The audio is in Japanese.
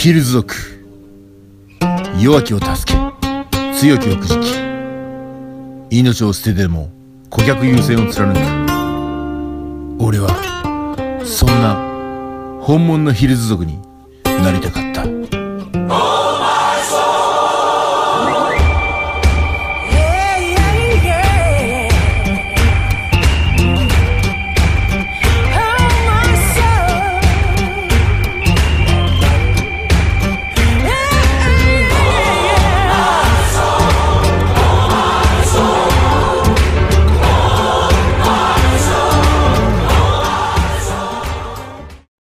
ヒルズ族。弱きを助け強きをくじき。命を捨てても顧客優先を貫く。俺はそんな本物のヒルズ族になりたかった。